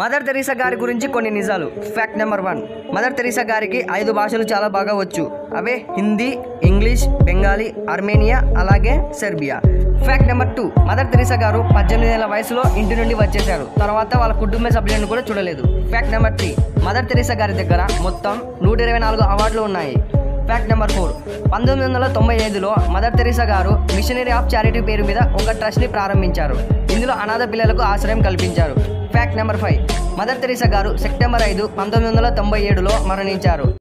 Mother Teresa గారి గురించి కొన్ని నిజాలు. Fact number one Mother Teresa గారికి ఐదు భాషలు చాలా బాగా వచ్చు. అవే హిందీ ఇంగ్లీష్ బెంగాలీ అర్మేనియా అలాగే Serbia. Fact number two Mother Teresa గారు పద్దెనిమిది ఏళ్ళ వయసులో ఇంటి నుండి వచ్చేశారు. తర్వాత వాళ్ళ కుటుంబ సభ్యులను కూడా చూడలేదు. Fact number three Mother Teresa గారి దగ్గర మొత్తం నూట ఇరవై నాలుగు అవార్డులు ఉన్నాయి. ఫ్యాక్ట్ నెంబర్ ఫోర్ పంతొమ్మిది వందల తొంభై ఐదులో మదర్ తెరీసా గారు మిషనరీ ఆఫ్ చారిటీ పేరు మీద ఒక ట్రస్ట్ని ప్రారంభించారు. ఇందులో అనాథ పిల్లలకు ఆశ్రయం కల్పించారు. Fact number five. Mother Teresa గారు సెప్టెంబర్ ఐదు పంతొమ్మిది వందల తొంభై ఏడులో మరణించారు.